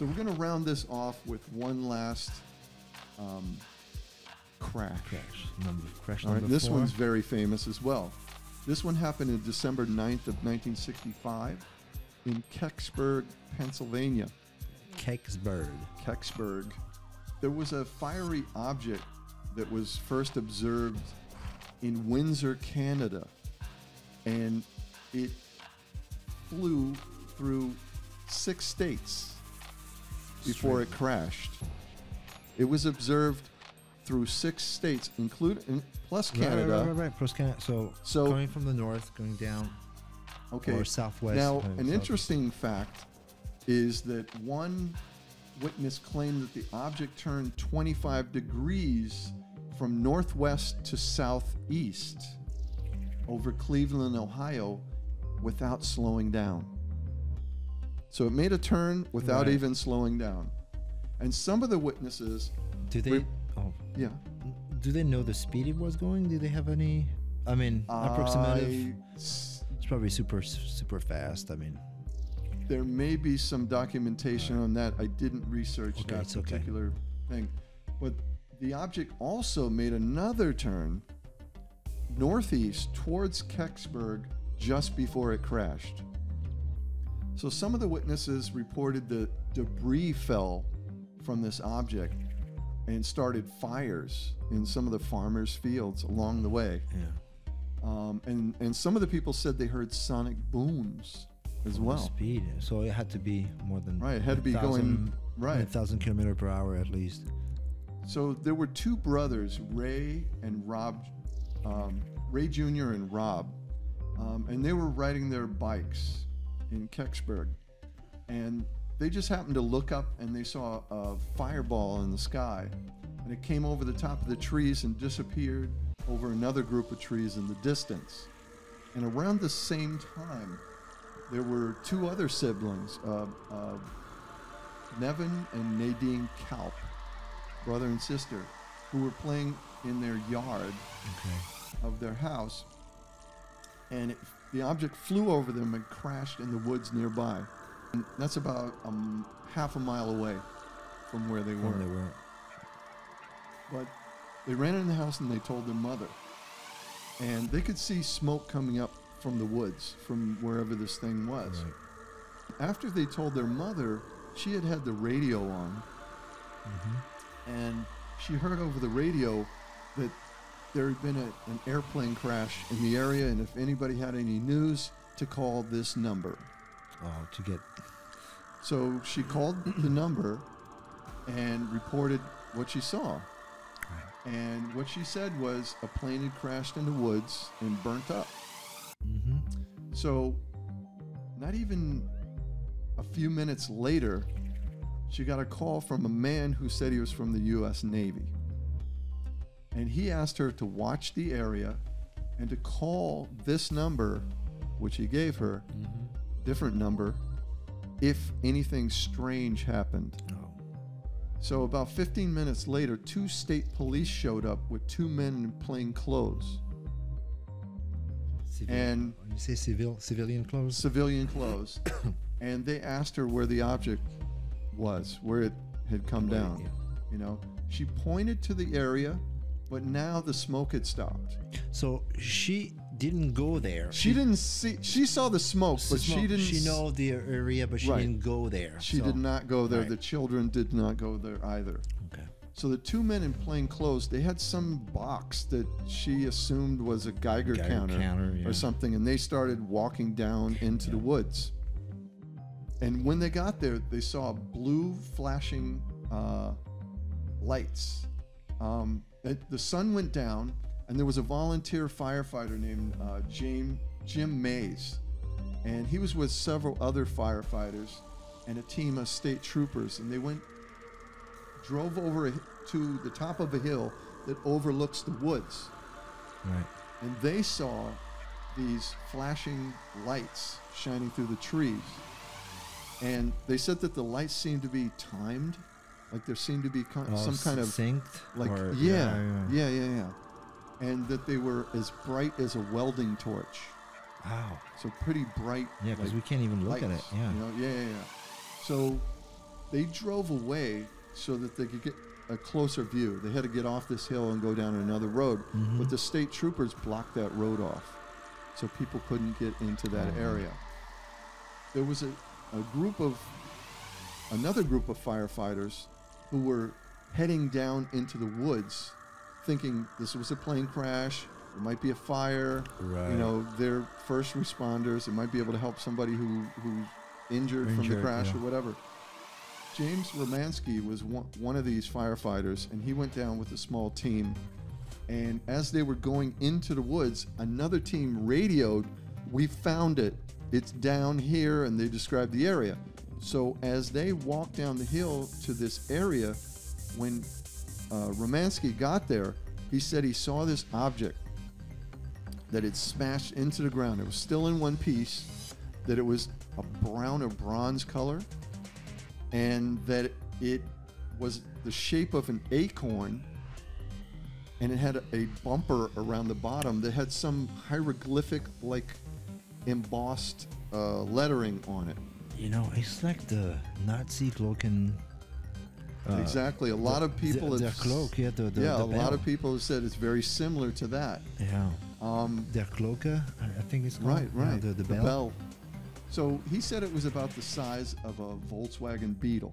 So we're going to round this off with one last um, crash. Crash number. Crash All right, this four. one's very famous as well. This one happened in December 9th of 1965 in Kecksburg, Pennsylvania. Kecksburg. Kecksburg. There was a fiery object that was first observed in Windsor, Canada, and it flew through six states before it crashed. It was observed through six states, including plus Right, right, Canada. Right, right, right. Plus Canada. So, So- coming from the north, going down Okay. or southwest. Now, an southeast. interesting fact is that one witness claimed that the object turned 25 degrees from northwest to southeast over Cleveland, Ohio, without slowing down. So it made a turn without Right. even slowing down. And some of the witnesses, Do they? Re- oh, yeah, do they know the speed it was going? Do they have any? I mean, approximative. I s- It's probably super, super fast. I mean, there may be some documentation on that. I didn't research Okay, that it's okay. particular thing. But the object also made another turn northeast towards Kecksburg just before it crashed. So some of the witnesses reported that debris fell from this object and started fires in some of the farmers' fields along the way. yeah. Um, and, and some of the people said they heard sonic booms as well. speed. So it had to be more than Right, it had to be 1,000 going- right. thousand kilometer per hour at least. So there were two brothers, Ray and Rob, um, Ray Jr. and Rob, um, and they were riding their bikes in Kecksburg, and they just happened to look up and they saw a fireball in the sky, and it came over the top of the trees and disappeared over another group of trees in the distance. And around the same time, there were two other siblings, uh, uh, Nevin and Nadine Kalp, brother and sister, who were playing in their yard Okay. of their house, and it, the object flew over them and crashed in the woods nearby. And that's about um, half a mile away from where they were. They were. But they ran in the house and they told their mother. And they could see smoke coming up from the woods, from wherever this thing was. Right. After they told their mother, she had had the radio on, Mm-hmm. and she heard over the radio that there had been a, an airplane crash in the area, and if anybody had any news, to call this number. Oh, to get. So she called the number and reported what she saw. Right. And what she said was a plane had crashed in the woods and burnt up. Mm-hmm. So, not even a few minutes later, she got a call from a man who said he was from the U.S. Navy. And he asked her to watch the area and to call this number, which he gave her, Mm-hmm. different number, if anything strange happened. Oh. So, about 15 minutes later, two state police showed up with two men in plain clothes, Civil, And- you say civil, civilian clothes. civilian clothes, and they asked her where the object was, where it had come down. You know, she pointed to the area, but now the smoke had stopped. So she didn't go there. She didn't see. She saw the smoke, but she didn't. She know the area, but she Right. didn't go there. She so- did not go there. Right. The children did not go there either. Okay. So the two men in plain clothes, they had some box that she assumed was a Geiger, Geiger counter, counter, yeah. or something, and they started walking down into the woods. And when they got there, they saw blue flashing uh, lights. Um, the sun went down, and there was a volunteer firefighter named uh, James Jim Mayes, and he was with several other firefighters and a team of state troopers, and they went drove over a, to the top of a hill that overlooks the woods, Right. and they saw these flashing lights shining through the trees. And they said that the lights seemed to be timed, like there seemed to be ki- Oh, some kind of synced. like or- yeah, yeah, yeah, yeah, and that they were as bright as a welding torch. Wow. So pretty bright. Yeah, because like, we can't even look at it. Yeah. You know, yeah, yeah, yeah. So They drove away so that they could get a closer view. They had to get off this hill and go down another road, Mhm. but the state troopers blocked that road off, so people couldn't get into that Oh. area. There was a, a group of another group of firefighters who were heading down into the woods, thinking this was a plane crash. There might be a fire. Right. You know, they're first responders. They might be able to help somebody who who's injured, from the crash yeah. or whatever. James Romanski was one, one of these firefighters, and he went down with a small team. And as they were going into the woods, another team radioed, "We found it. It's down here," and they described the area. So as they walked down the hill to this area, when uh, Romanski got there, he said he saw this object that had smashed into the ground. It was still in one piece, that it was a brown or bronze color, and that it was the shape of an acorn, and it had a, bumper around the bottom that had some hieroglyphic like embossed uh, lettering on it. You know, it's like the Nazi Glocke and. uh, exactly. A lot of people the, have their Glocke, yeah, the, the, yeah, the a lot of people have said it's very similar to that. Yeah, Um, their cloaker, I think it's called. Right, yeah, right. the, the, bell. So he said it was about the size of a Volkswagen Beetle.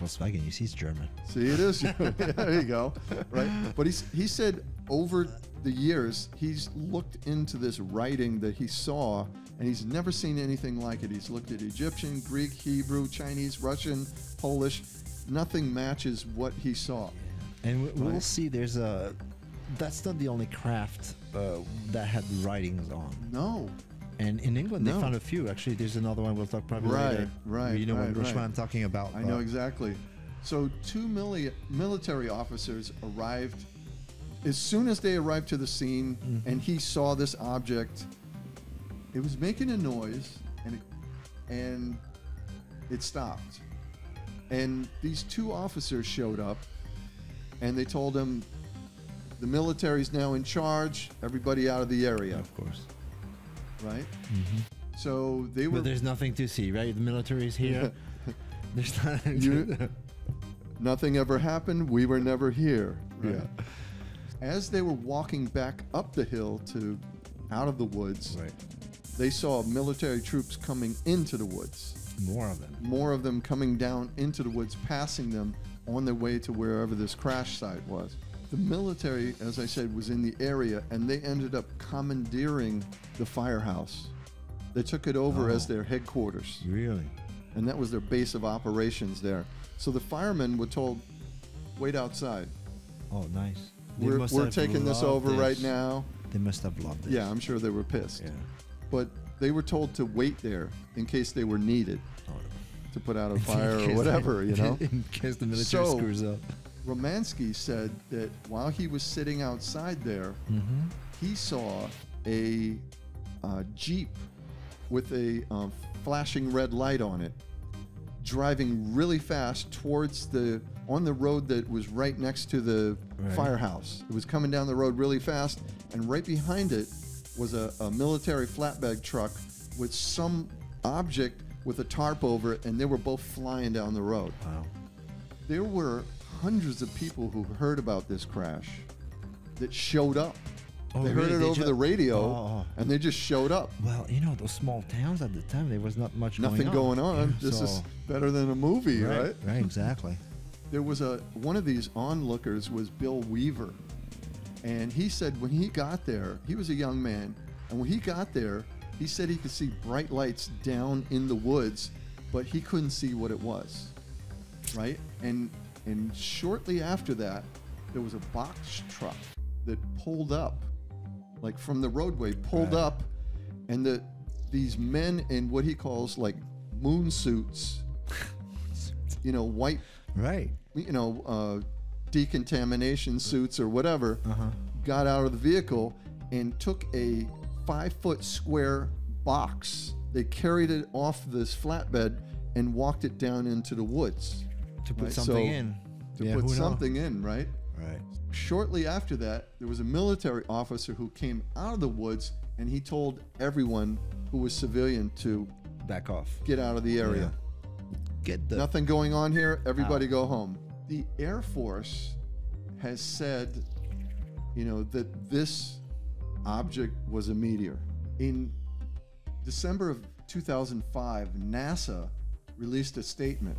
Volkswagen, you see, it's German. See, it is. there you go. Right. But he's, he said over the years, he's looked into this writing that he saw, and he's never seen anything like it. He's looked at Egyptian, Greek, Hebrew, Chinese, Russian, Polish. Nothing matches what he saw. And we, we'll Right. see. There's a. That's not the only craft uh, that had writings on. No. And in England, No. they found a few. Actually, there's another one we'll talk probably Right, later. right, right. You know right, what, which right. one I'm talking about? I know exactly. So two mili- military officers arrived. As soon as they arrived to the scene, Mhm. and he saw this object, it was making a noise, and it, and it stopped. And these two officers showed up, and they told him, "The military's now in charge. Everybody out of the area." Of course. Right. hmm So they were. But there's nothing to see, right? The military is here. there's nothing. You- Nothing ever happened. We were never here. Right. As they were walking back up the hill to out of the woods, right. They saw military troops coming into the woods. More of them. More of them coming down into the woods, passing them on their way to wherever this crash site was. The military, as I said, was in the area and they ended up commandeering the firehouse. They took it over as Oh. their headquarters Really? and that was their base of operations there. So the firemen were told, "Wait outside. Oh, nice. They We're, we're taking this over right now." They must have loved this. Yeah, I'm sure they were pissed, Yeah. But they were told to wait there in case they were needed to put out a fire or they- whatever. You know, in case the military So- screws up. Romanski said that while he was sitting outside there, Mm-hmm. he saw a uh, jeep with a um, flashing red light on it driving really fast towards the on the road that was right next to the Right. firehouse it was coming down the road really fast and right behind it was a, a military flatbed truck with some object with a tarp over it and they were both flying down the road Wow. there were hundreds of people who heard about this crash that showed up Oh, they heard really? it They over the radio Oh, oh. and they just showed up. Well, you know, those small towns at the time, there was not much Nothing going on. Yeah, This is better than a movie, right? Right, exactly. There was a one of these onlookers was Bill Weaver, and he said when he got there, he was a young man, and when he got there, he said he could see bright lights down in the woods, but he couldn't see what it was, right? And and shortly after that, there was a box truck that pulled up, like from the roadway, pulled Right. up, and the these men in what he calls like moon suits, you know, white Right. you know, uh, decontamination suits or whatever, Uh huh. got out of the vehicle and took a five foot square box. They carried it off this flatbed and walked it down into the woods To put Right, something so in. to Yeah, put who knows? something in, right? Right. Shortly after that, there was a military officer who came out of the woods and he told everyone who was civilian to Back off. get out of the area. Get the Nothing going on here. Everybody go home. The Air Force has said, you know, that this object was a meteor. In December of 2005, NASA released a statement.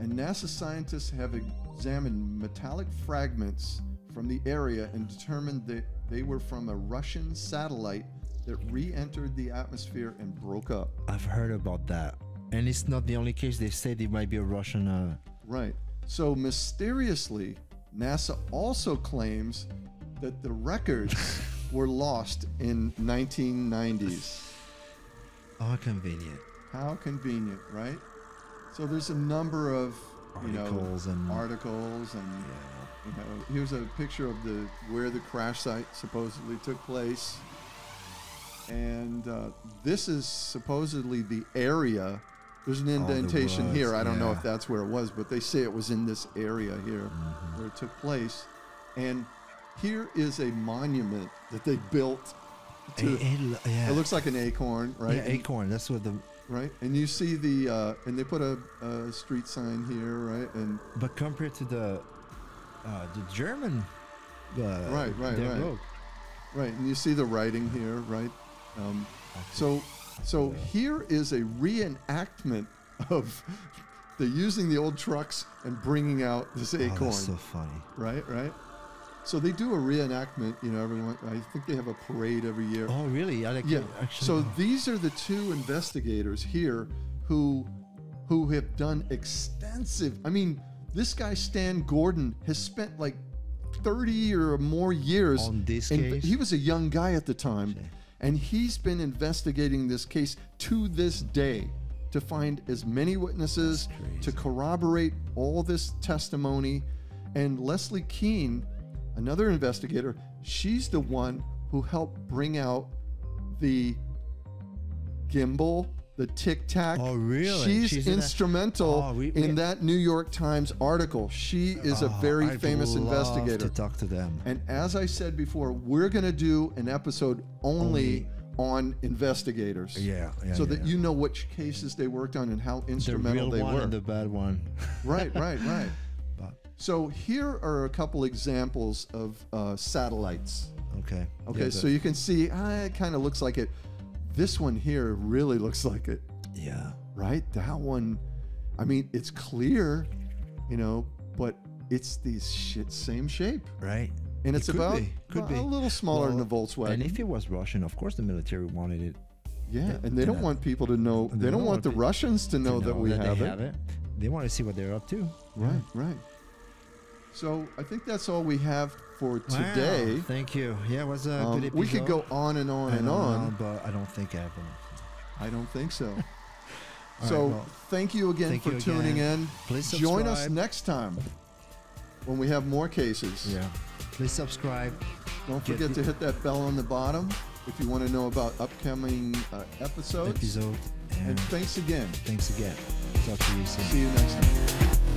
And NASA scientists have examined metallic fragments from the area and determined that they were from a Russian satellite that re entered the atmosphere and broke up. I've heard about that, and it's not the only case. They said it might be a Russian. Uh, Right. So mysteriously, NASA also claims that the records were lost in 1990s. oh, convenient. How convenient, right? So there's a number of you Articles know and- articles and Yeah. you know here's a picture of the where the crash site supposedly took place. And uh, this is supposedly the area. There's an indentation here. I don't know if that's where it was, but they say it was in this area here Mm-hmm. where it took place. And here is a monument that they built. To, It, it, yeah. it looks like an acorn, right? Yeah, acorn. That's what the. right? And you see the uh, and they put a, a street sign here, right? And But compared to the, uh, the German. Uh, Right, right, right. right, and you see the writing here, right? Um, so so here is a reenactment of the using the old trucks and bringing out this think- oh, acorn, that's so funny. right? Right. So they do a reenactment. You know, everyone. I think they have a parade every year. Oh, really? I like Yeah. Actually, So these are the two investigators here who who have done extensive I mean, this guy Stan Gordon has spent like 30 or more years On this in- case? He was a young guy at the time Okay. And he's been investigating this case to this day to find as many witnesses to corroborate all this testimony. And Leslie Kean another investigator she's the one who helped bring out the gimbal the tic tac Oh, really? she's, She's in that- instrumental Oh, we- in that new york times article she is a Oh, very I'd famous love investigator To talk to them. and as I said before, we're going to do an episode only, on investigators. Yeah, yeah, so yeah, that yeah. you know which cases they worked on and how the instrumental real they one were. and the bad one. right, right, right. But So here are a couple examples of uh, satellites. okay. Okay, Yeah, so you can see ah, it kind of looks like it. This one here really looks like it, yeah. right? That one, I mean, it's clear, you know, but it's the shit same shape, Right. and It it's could about be, could be. a little smaller than Well, the Volkswagen. And if it was Russian, of course the military wanted it. Yeah, Yeah, and they don't want people to know. They, don't, want the Russians to know, to that we they have, have it. it. They want to see what they're up to. Right, right. So I think that's all we have for Wow, today. Thank you. Yeah, it was a Um, good episode. we could go on and on I and know, on. but I don't think I have enough. I don't think so. So right, well, thank you again thank for you tuning again. in. Please subscribe. Join us next time when we have more cases. Yeah. Please subscribe. Don't Get forget to hit that bell on the bottom if you want to know about upcoming uh, episodes. Episode. And And thanks again. thanks again. Talk to you soon. See you next time.